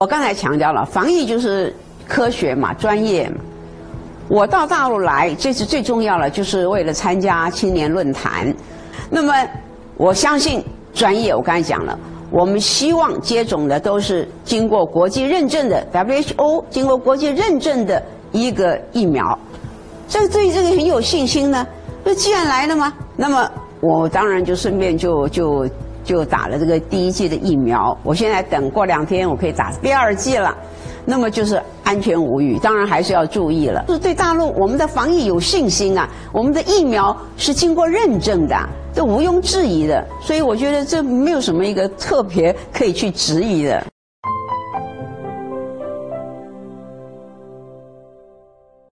我刚才强调了，防疫就是科学嘛，专业。我到大陆来，这次最重要的，就是为了参加青年论坛。那么，我相信专业。我刚才讲了，我们希望接种的都是经过国际认证的 WHO 经过国际认证的一个疫苗。这对这个很有信心呢。那既然来了嘛，那么我当然就顺便就就就打了这个第一剂的疫苗。我现在等过两天，我可以打第二剂了。那么就是安全无虞，当然还是要注意了。就是对大陆我们的防疫有信心啊，我们的疫苗是经过认证的，这毋庸置疑的。所以我觉得这没有什么一个特别可以去质疑的。